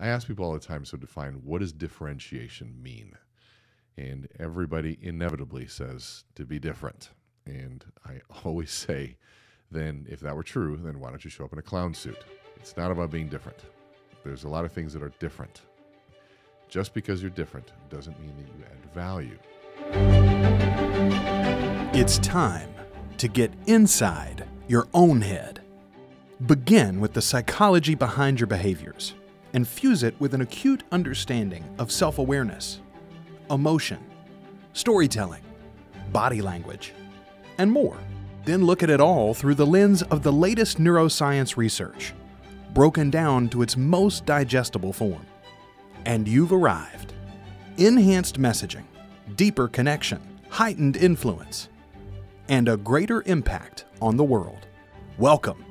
I ask people all the time, so define what does differentiation mean? And everybody inevitably says to be different. And I always say, then if that were true, then why don't you show up in a clown suit? It's not about being different. There's a lot of things that are different. Just because you're different doesn't mean that you add value. It's time to get inside your own head. Begin with the psychology behind your behaviors and fuse it with an acute understanding of self awareness, emotion, storytelling, body language, and more. Then look at it all through the lens of the latest neuroscience research, broken down to its most digestible form. And you've arrived. Enhanced messaging, deeper connection, heightened influence, and a greater impact on the world. Welcome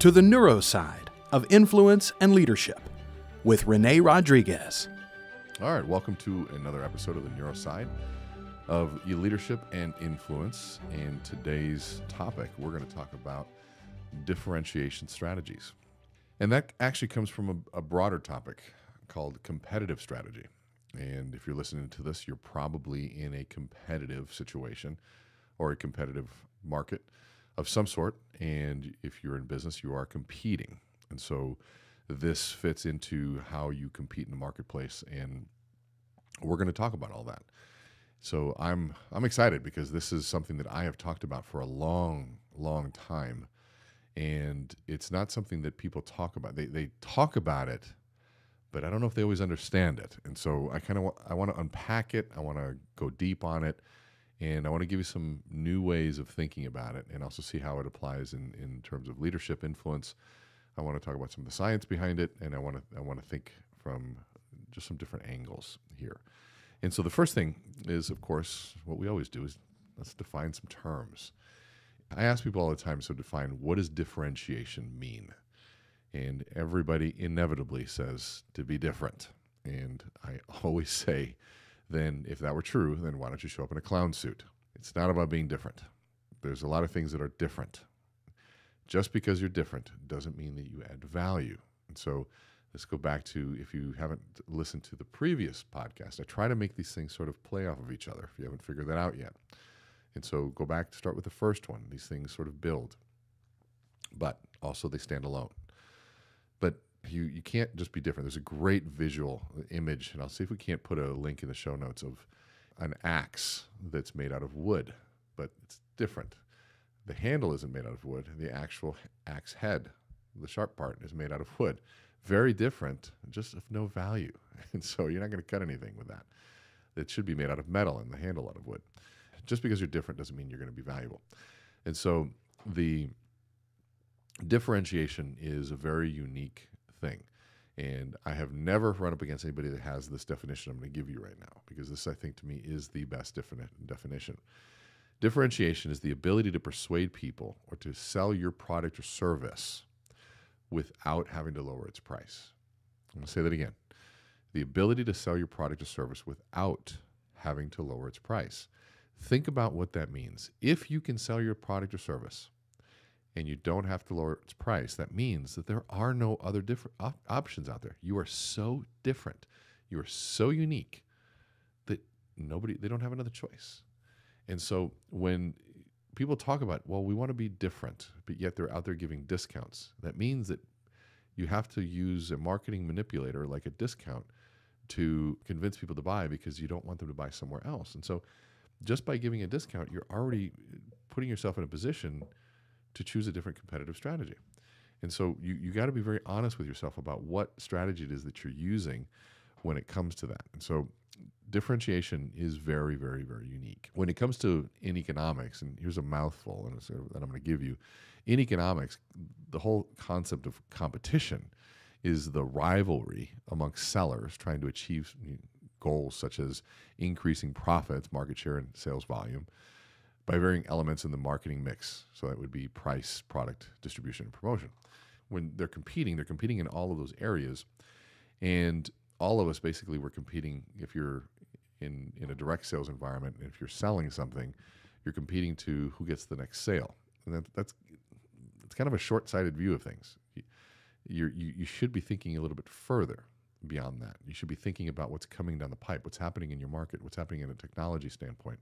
to the neuroside of influence and leadership with René Rodriguez. All right, welcome to another episode of the Neuroside of leadership and influence. And today's topic, we're going to talk about differentiation strategies. And that actually comes from a, a broader topic called competitive strategy. And if you're listening to this, you're probably in a competitive situation or a competitive market of some sort. And if you're in business, you are competing. And so this fits into how you compete in the marketplace. And we're going to talk about all that. So I'm I'm excited because this is something that I have talked about for a long, long time. And it's not something that people talk about. They they talk about it, but I don't know if they always understand it. And so I kind of I want to unpack it. I want to go deep on it and I want to give you some new ways of thinking about it and also see how it applies in, in terms of leadership influence. I want to talk about some of the science behind it, and I want to I want to think from just some different angles here. And so the first thing is, of course, what we always do is let's define some terms. I ask people all the time, so define what does differentiation mean? And everybody inevitably says to be different. And I always say, then if that were true, then why don't you show up in a clown suit? It's not about being different. There's a lot of things that are different. Just because you're different doesn't mean that you add value. And so let's go back to if you haven't listened to the previous podcast, I try to make these things sort of play off of each other if you haven't figured that out yet. And so go back to start with the first one. These things sort of build, but also they stand alone. But you you can't just be different. There's a great visual image, and I'll see if we can't put a link in the show notes of an axe that's made out of wood, but it's different. The handle isn't made out of wood. The actual axe head, the sharp part, is made out of wood. Very different, just of no value. And so you're not going to cut anything with that. It should be made out of metal and the handle out of wood. Just because you're different doesn't mean you're going to be valuable. And so the differentiation is a very unique thing. And I have never run up against anybody that has this definition I'm going to give you right now, because this, I think, to me, is the best definition. Differentiation is the ability to persuade people or to sell your product or service without having to lower its price. I'm going to say that again. The ability to sell your product or service without having to lower its price. Think about what that means. If you can sell your product or service and you don't have to lower its price, that means that there are no other different op- options out there. You are so different. You are so unique that nobody they don't have another choice. And so when people talk about, well, we want to be different, but yet they're out there giving discounts, that means that you have to use a marketing manipulator like a discount to convince people to buy because you don't want them to buy somewhere else. And so just by giving a discount, you're already putting yourself in a position to choose a different competitive strategy. And so you, you got to be very honest with yourself about what strategy it is that you're using when it comes to that. And so differentiation is very, very, very unique. When it comes to in economics, and here's a mouthful and that I'm going to give you, in economics, the whole concept of competition is the rivalry amongst sellers trying to achieve goals such as increasing profits, market share, and sales volume by varying elements in the marketing mix. So that would be price, product, distribution, and promotion. When they're competing, they're competing in all of those areas. And all of us basically we're competing if you're in, in a direct sales environment, if you're selling something, you're competing to who gets the next sale. And that, that's it's kind of a short-sighted view of things. You, you you should be thinking a little bit further beyond that. You should be thinking about what's coming down the pipe, what's happening in your market, what's happening in a technology standpoint.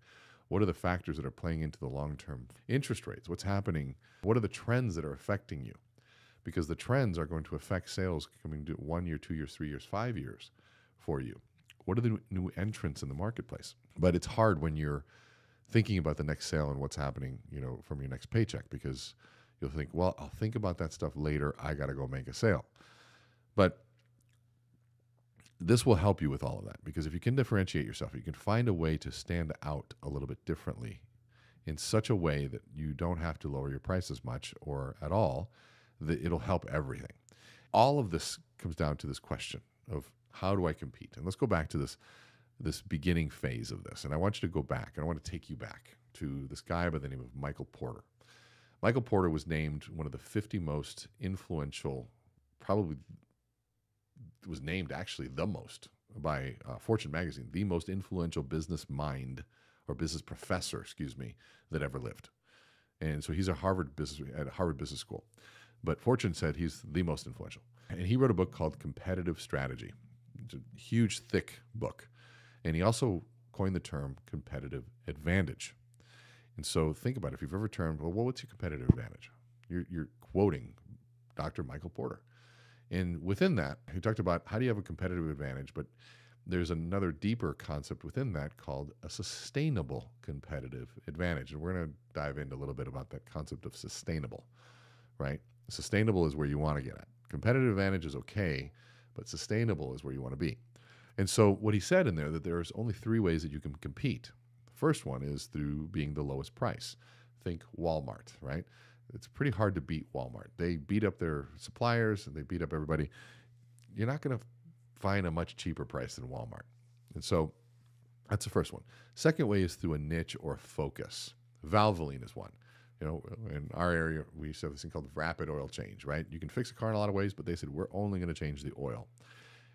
What are the factors that are playing into the long term interest rates? What's happening? What are the trends that are affecting you? Because the trends are going to affect sales coming to one year, two years, three years, five years for you. What are the new entrants in the marketplace? But it's hard when you're thinking about the next sale and what's happening, you know, from your next paycheck because you'll think, well, I'll think about that stuff later. I got to go make a sale. But this will help you with all of that because if you can differentiate yourself, you can find a way to stand out a little bit differently in such a way that you don't have to lower your price as much or at all, that it'll help everything. All of this comes down to this question of how do I compete? And let's go back to this this beginning phase of this. And I want you to go back and I want to take you back to this guy by the name of Michael Porter. Michael Porter was named one of the 50 most influential, probably was named actually the most by uh, Fortune magazine, the most influential business mind or business professor, excuse me, that ever lived. And so he's a Harvard business at Harvard Business School. But Fortune said he's the most influential. And he wrote a book called Competitive Strategy. It's a huge, thick book. And he also coined the term competitive advantage. And so think about it. If you've ever termed, well, what's your competitive advantage? You're, you're quoting Dr. Michael Porter. And within that, he talked about how do you have a competitive advantage, but there's another deeper concept within that called a sustainable competitive advantage. And we're going to dive into a little bit about that concept of sustainable, right? Sustainable is where you want to get at. Competitive advantage is okay, but sustainable is where you want to be. And so what he said in there that there's only three ways that you can compete. The first one is through being the lowest price. Think Walmart, right? It's pretty hard to beat Walmart. They beat up their suppliers and they beat up everybody. You're not going to find a much cheaper price than Walmart. And so that's the first one. Second way is through a niche or focus. Valvoline is one. You know, in our area, we used to have this thing called rapid oil change, right? You can fix a car in a lot of ways, but they said we're only going to change the oil.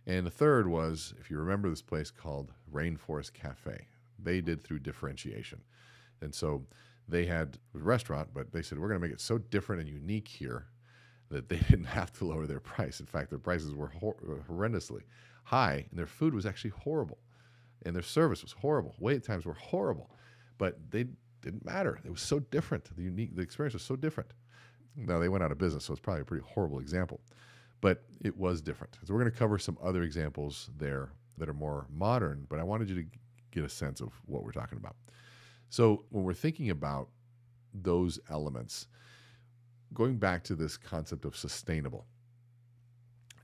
And the third was, if you remember this place called Rainforest Cafe, they did through differentiation. And so they had a restaurant, but they said, we're going to make it so different and unique here that they didn't have to lower their price. In fact, their prices were hor- horrendously high, and their food was actually horrible, and their service was horrible. Wait times were horrible, but they didn't matter. It was so different. The unique, the experience was so different. Now they went out of business, so it's probably a pretty horrible example, but it was different. So we're going to cover some other examples there that are more modern, but I wanted you to get a sense of what we're talking about. So when we're thinking about those elements, going back to this concept of sustainable,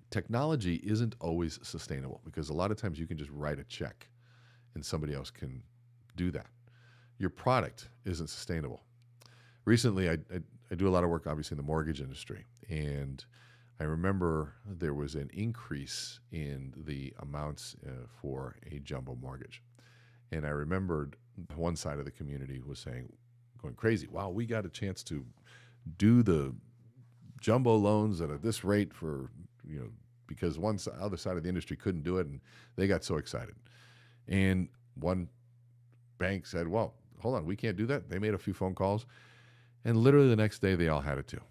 technology isn't always sustainable because a lot of times you can just write a check and somebody else can do that. Your product isn't sustainable. Recently, I, I, I do a lot of work, obviously, in the mortgage industry. And I remember there was an increase in the amounts uh, for a jumbo mortgage. And I remembered one side of the community was saying, going crazy, wow, we got a chance to do the jumbo loans at this rate for, you know, because one other side of the industry couldn't do it and they got so excited. And one bank said, well, hold on, we can't do that. They made a few phone calls. And literally the next day, they all had it too.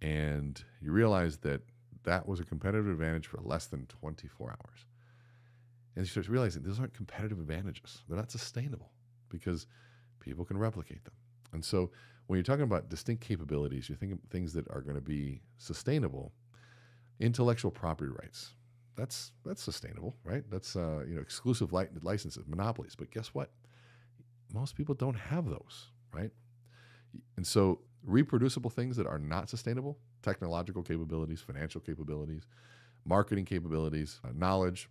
And you realize that that was a competitive advantage for less than 24 hours. And you start realizing those aren't competitive advantages. They're not sustainable because people can replicate them. And so when you're talking about distinct capabilities, you're thinking things that are going to be sustainable. Intellectual property rights, that's that's sustainable, right? That's uh, you know exclusive li- licenses, monopolies. But guess what? Most people don't have those, right? And so reproducible things that are not sustainable, technological capabilities, financial capabilities, marketing capabilities, uh, knowledge,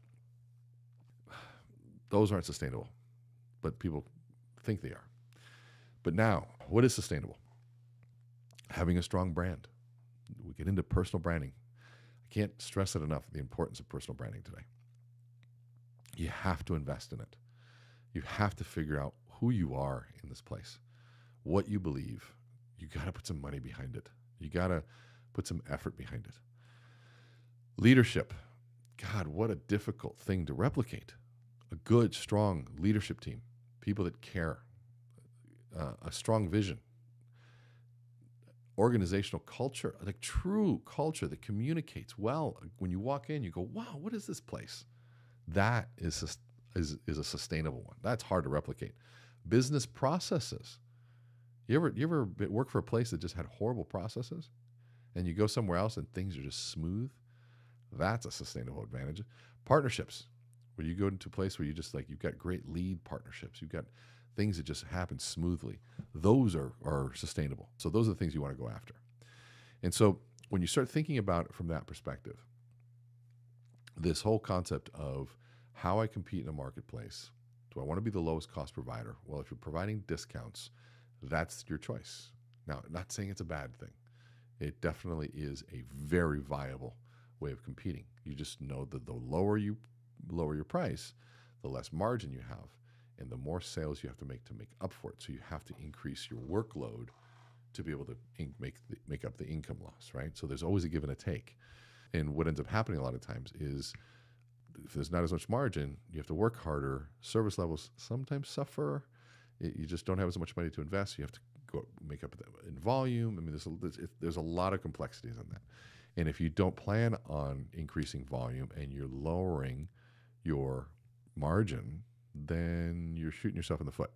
those aren't sustainable. But people think they are. But now, what is sustainable? Having a strong brand. We get into personal branding. I can't stress it enough the importance of personal branding today. You have to invest in it. You have to figure out who you are in this place, what you believe. You got to put some money behind it. You got to put some effort behind it. Leadership. God, what a difficult thing to replicate. A good, strong leadership team people that care, uh, a strong vision. organizational culture, like true culture that communicates well. When you walk in, you go, "Wow, what is this place?" That is is is a sustainable one. That's hard to replicate. Business processes. You ever you ever work for a place that just had horrible processes, and you go somewhere else and things are just smooth? That's a sustainable advantage. Partnerships, where you go into a place where you just like you've got great lead partnerships, you've got things that just happen smoothly. Those are are sustainable. So those are the things you want to go after. And so when you start thinking about it from that perspective, this whole concept of how I compete in a marketplace. Do I want to be the lowest cost provider? Well, if you're providing discounts, that's your choice. Now, not saying it's a bad thing. It definitely is a very viable way of competing. You just know that the lower you lower your price, the less margin you have, and the more sales you have to make to make up for it. So you have to increase your workload to be able to make the, make up the income loss, right? So there's always a give and a take. And what ends up happening a lot of times is if there's not as much margin, you have to work harder. Service levels sometimes suffer. It, you just don't have as much money to invest. You have to go make up in volume. I mean, there's a, there's, a lot of complexities in that. And if you don't plan on increasing volume and you're lowering your margin, then you're shooting yourself in the foot.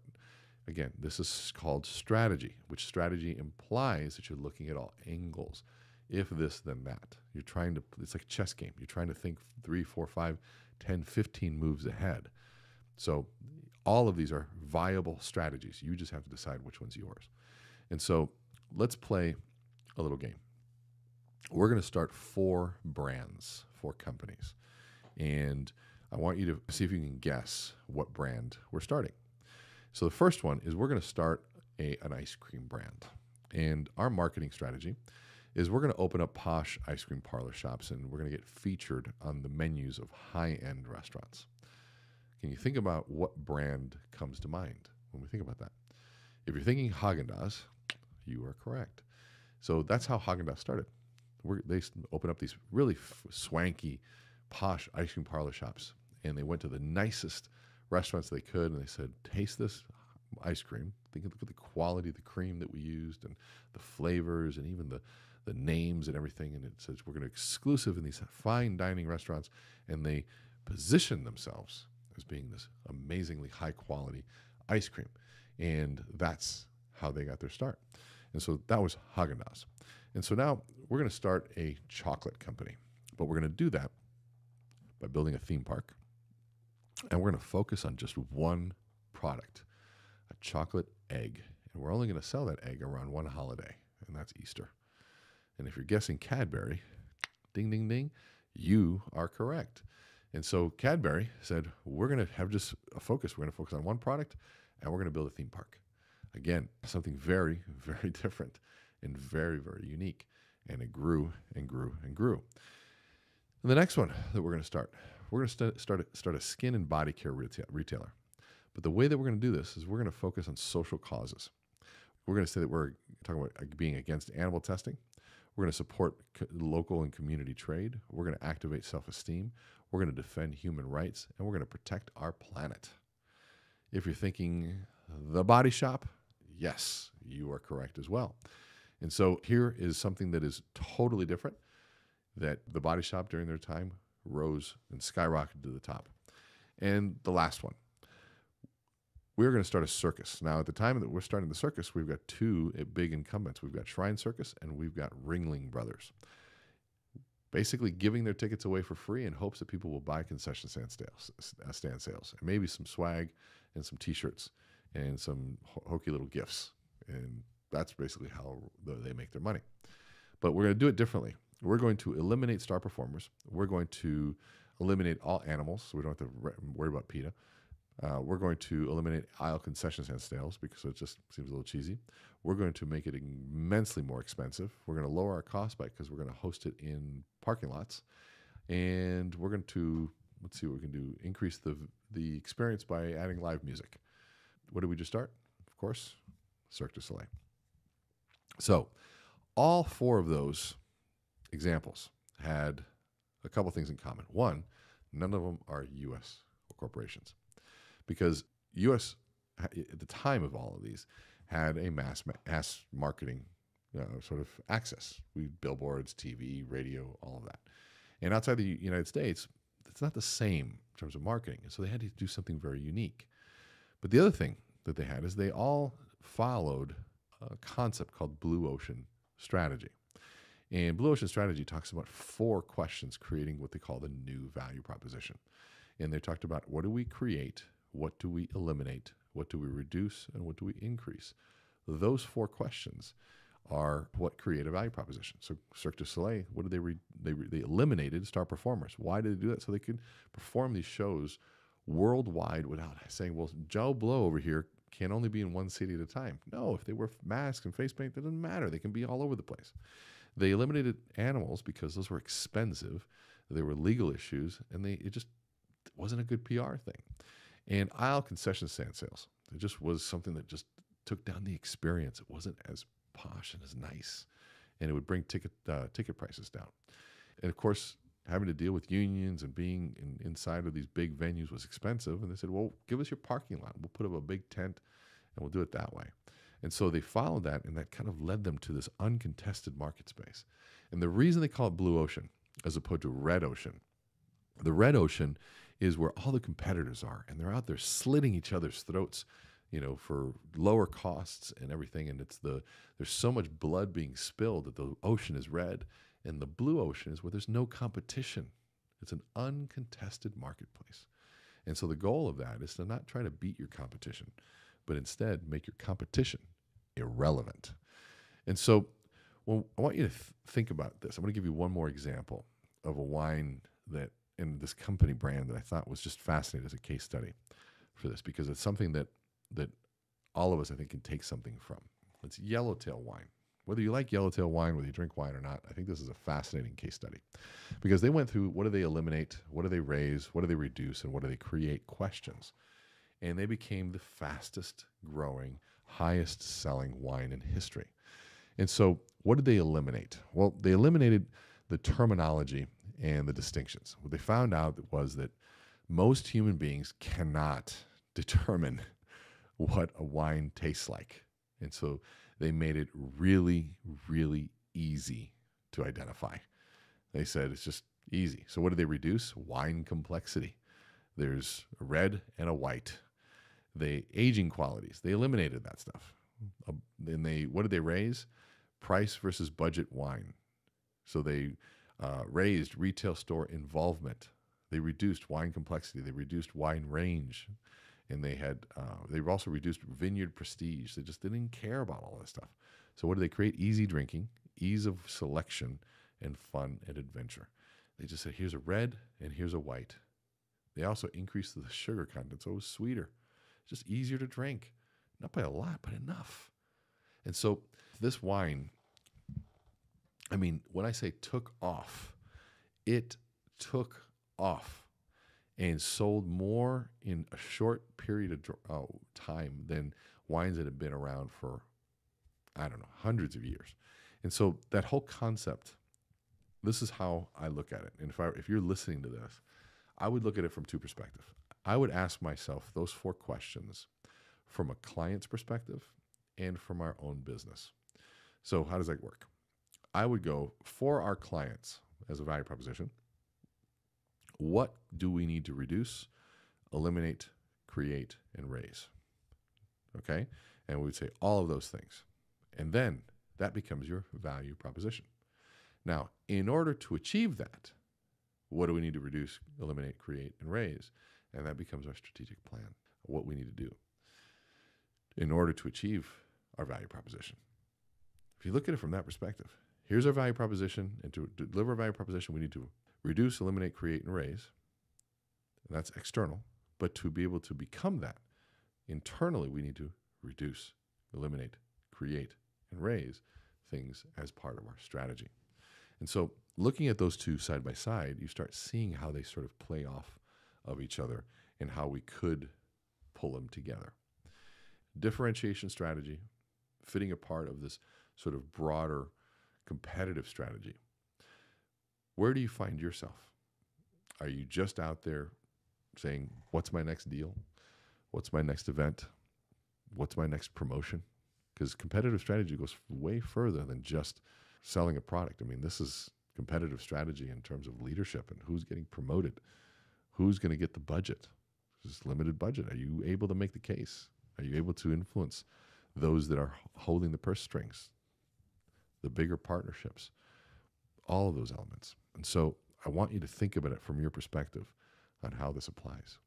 Again, this is called strategy, which strategy implies that you're looking at all angles. If this, then that. You're trying to, it's like a chess game. You're trying to think three, four, five, 10, 15 moves ahead. So all of these are viable strategies. You just have to decide which one's yours. And so let's play a little game. We're going to start four brands, four companies. And I want you to see if you can guess what brand we're starting. So the first one is we're going to start a, an ice cream brand. And our marketing strategy is we're going to open up posh ice cream parlor shops and we're going to get featured on the menus of high-end restaurants. Can you think about what brand comes to mind when we think about that? If you're thinking Haagen-Dazs, you are correct. So that's how Haagen-Dazs started. We're, they opened up these really swanky, posh ice cream parlor shops, and they went to the nicest restaurants they could, and they said, "Taste this ice cream. Think of the quality of the cream that we used, and the flavors, and even the the names and everything." And it says we're going to exclusive in these fine dining restaurants, and they position themselves as being this amazingly high quality ice cream, and that's how they got their start. And so that was Haagen Dazs. And so now we're going to start a chocolate company, but we're going to do that by building a theme park. And we're going to focus on just one product, a chocolate egg. And we're only going to sell that egg around one holiday, and that's Easter. And if you're guessing Cadbury, ding, ding, ding, you are correct. And so Cadbury said, we're going to have just a focus. We're going to focus on one product, and we're going to build a theme park. Again, something very, very different and very, very unique. And it grew and grew and grew. And the next one that we're going to start, we're going to start, start, a- start a skin and body care retail, retailer. But the way that we're going to do this is we're going to focus on social causes. We're going to say that we're talking about uh, being against animal testing. We're going to support co- local and community trade. We're going to activate self esteem. We're going to defend human rights. And we're going to protect our planet. If you're thinking the body shop, yes, you are correct as well. And so here is something that is totally different that the body shop during their time rose and skyrocketed to the top. And the last one, we're going to start a circus. Now, at the time that we're starting the circus, we've got two uh, big incumbents. We've got Shrine Circus and we've got Ringling Brothers. Basically, giving their tickets away for free in hopes that people will buy concession stand sales, uh, stand sales, and maybe some swag and some T-shirts and some hokey little gifts. And that's basically how they make their money. But we're going to do it differently. We're going to eliminate star performers. We're going to eliminate all animals, so we don't have to worry about PETA. Uh, we're going to eliminate aisle concession stand sales because it just seems a little cheesy. We're going to make it immensely more expensive. We're going to lower our cost by because we're going to host it in parking lots, and we're going to let's see what we can do. Increase the the experience by adding live music. What did we just start? Of course, Cirque du Soleil. So, all four of those examples had a couple things in common. One, none of them are U.S. corporations because U.S. at the time of all of these had a mass mass marketing uh, sort of access. We billboards, TV, radio, all of that. And outside the United States, it's not the same in terms of marketing. And so they had to do something very unique. But the other thing that they had is they all followed a concept called blue ocean strategy. And blue ocean strategy talks about four questions creating what they call the new value proposition. And they talked about what do we create, what do we eliminate, what do we reduce, and what do we increase. Those four questions are what create a value proposition. So Cirque du Soleil, what did they re- they re- they eliminated star performers. Why did they do that? So they could perform these shows worldwide without saying, "Well, Joe Blow over here can only be in one city at a time." No, if they wear masks and face paint, that doesn't matter. They can be all over the place. They eliminated animals because those were expensive. There were legal issues, and they it just wasn't a good PR thing. And aisle concession stand sales, it just was something that just took down the experience. It wasn't as posh and as nice, and it would bring ticket uh, ticket prices down. And of course, having to deal with unions and being in, inside of these big venues was expensive. And they said, "Well, give us your parking lot. We'll put up a big tent, and we'll do it that way." And so they followed that, and that kind of led them to this uncontested market space. And the reason they call it blue ocean as opposed to red ocean, the red ocean is where all the competitors are, and they're out there slitting each other's throats you know, for lower costs and everything. And it's the there's so much blood being spilled that the ocean is red, and the blue ocean is where there's no competition. It's an uncontested marketplace. And so the goal of that is to not try to beat your competition, but instead make your competition irrelevant. And so well, I want you to th- think about this. I'm going to give you one more example of a wine that in this company brand that I thought was just fascinating as a case study for this because it's something that that all of us, I think, can take something from. It's yellowtail wine. Whether you like yellowtail wine, whether you drink wine or not, I think this is a fascinating case study because they went through what do they eliminate, what do they raise, what do they reduce, and what do they create questions. And they became the fastest growing, highest selling wine in history. And so, what did they eliminate? Well, they eliminated the terminology and the distinctions. What they found out was that most human beings cannot determine what a wine tastes like. And so they made it really, really easy to identify. They said it's just easy. So what did they reduce? Wine complexity. There's a red and a white. The aging qualities. They eliminated that stuff. And they what did they raise? Price versus budget wine. So they uh, raised retail store involvement. They reduced wine complexity. They reduced wine range and they had uh, they've also reduced vineyard prestige. They just didn't care about all this stuff. So what do they create? Easy drinking, ease of selection, and fun and adventure. They just said here's a red and here's a white. They also increased the sugar content, so it was sweeter, just easier to drink, not by a lot, but enough. And so this wine, I mean, when I say took off, it took off and sold more in a short period of uh, time than wines that have been around for, I don't know, hundreds of years. And so that whole concept, this is how I look at it. And if I, if you're listening to this, I would look at it from two perspectives. I would ask myself those four questions from a client's perspective and from our own business. So how does that work? I would go for our clients as a value proposition what do we need to reduce, eliminate, create, and raise? Okay? And we would say all of those things. And then that becomes your value proposition. Now, in order to achieve that, what do we need to reduce, eliminate, create, and raise? And that becomes our strategic plan, what we need to do in order to achieve our value proposition. If you look at it from that perspective, here's our value proposition, and to deliver a value proposition, we need to reduce, eliminate, create, and raise. And that's external. But to be able to become that, internally, we need to reduce, eliminate, create, and raise things as part of our strategy. And so, looking at those two side by side, you start seeing how they sort of play off of each other and how we could pull them together. Differentiation strategy, fitting a part of this sort of broader competitive strategy where do you find yourself? Are you just out there saying, What's my next deal? What's my next event? What's my next promotion? because competitive strategy goes way further than just selling a product. I mean, this is competitive strategy in terms of leadership and who's getting promoted, who's going to get the budget. This limited budget. Are you able to make the case? Are you able to influence those that are holding the purse strings, the bigger partnerships, all of those elements? And so I want you to think about it from your perspective on how this applies.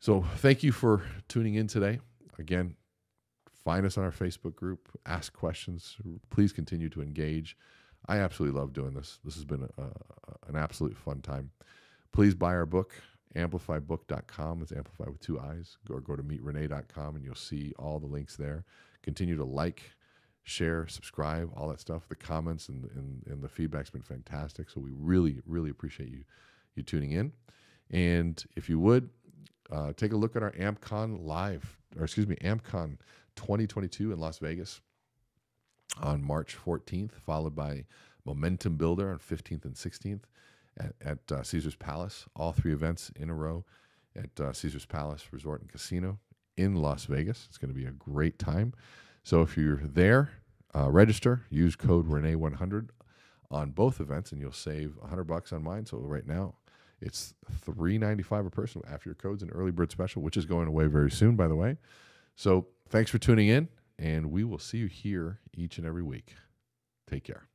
So thank you for tuning in today. Again, find us on our Facebook group, ask questions. Please continue to engage. I absolutely love doing this. This has been a, a, an absolute fun time. Please buy our book, amplifiibook.com. It's amplify with two eyes. Or go to meetrene.com and you'll see all the links there. Continue to like, share, subscribe, all that stuff. The comments and, and, and the feedback's been fantastic. So we really, really appreciate you you tuning in. And if you would, uh, take a look at our AmpCon live, or excuse me, AmpCon 2022 in Las Vegas on March 14th, followed by Momentum Builder on 15th and 16th at, at uh, Caesar's Palace. All three events in a row at uh, Caesar's Palace Resort and Casino in Las Vegas. It's going to be a great time. So if you're there, uh, register, use code Renee100 on both events, and you'll save 100 bucks on mine. So right now, it's three ninety five a person after your code's an early bird special, which is going away very soon, by the way. So thanks for tuning in, and we will see you here each and every week. Take care.